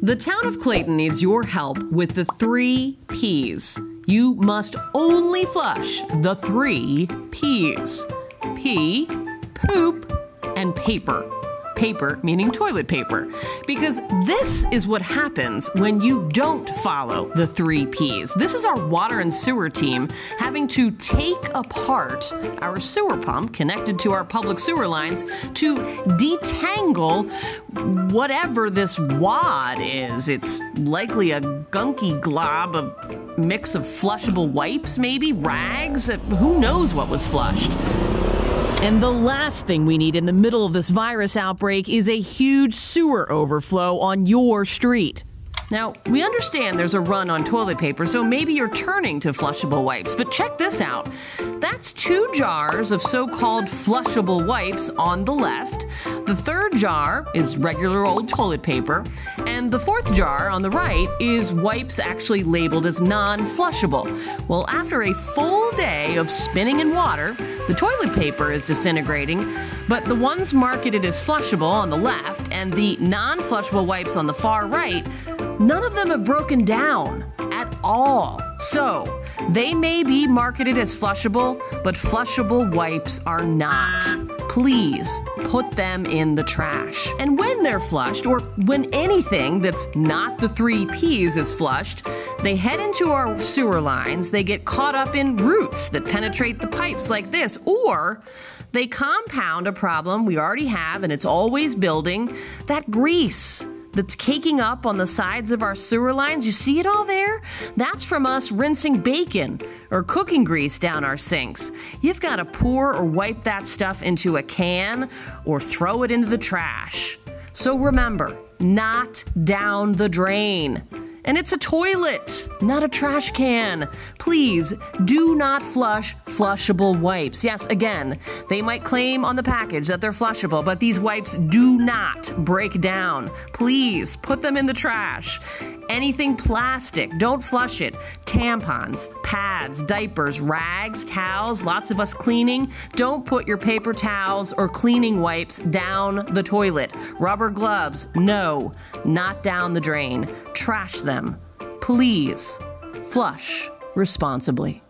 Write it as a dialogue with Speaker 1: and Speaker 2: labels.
Speaker 1: The town of Clayton needs your help with the three P's. You must only flush the three P's pee, poop, and paper paper, meaning toilet paper. Because this is what happens when you don't follow the three P's. This is our water and sewer team having to take apart our sewer pump connected to our public sewer lines to detangle whatever this wad is. It's likely a gunky glob of mix of flushable wipes, maybe rags. Uh, who knows what was flushed? And the last thing we need in the middle of this virus outbreak is a huge sewer overflow on your street. Now, we understand there's a run on toilet paper, so maybe you're turning to flushable wipes, but check this out. That's two jars of so called flushable wipes on the left. The third jar is regular old toilet paper, and the fourth jar on the right is wipes actually labeled as non flushable. Well, after a full day of spinning in water, the toilet paper is disintegrating, but the ones marketed as flushable on the left and the non flushable wipes on the far right none of them have broken down at all. So, they may be marketed as flushable, but flushable wipes are not. Please put them in the trash. And when they're flushed, or when anything that's not the three P's is flushed, they head into our sewer lines, they get caught up in roots that penetrate the pipes like this, or they compound a problem we already have and it's always building that grease that's caking up on the sides of our sewer lines. You see it all there? That's from us rinsing bacon or cooking grease down our sinks. You've got to pour or wipe that stuff into a can or throw it into the trash. So remember, not down the drain. And it's a toilet, not a trash can. Please do not flush flushable wipes. Yes, again, they might claim on the package that they're flushable, but these wipes do not break down. Please put them in the trash. Anything plastic, don't flush it. Tampons, pads, diapers, rags, towels, lots of us cleaning. Don't put your paper towels or cleaning wipes down the toilet. Rubber gloves, no, not down the drain. Trash them. Please flush responsibly.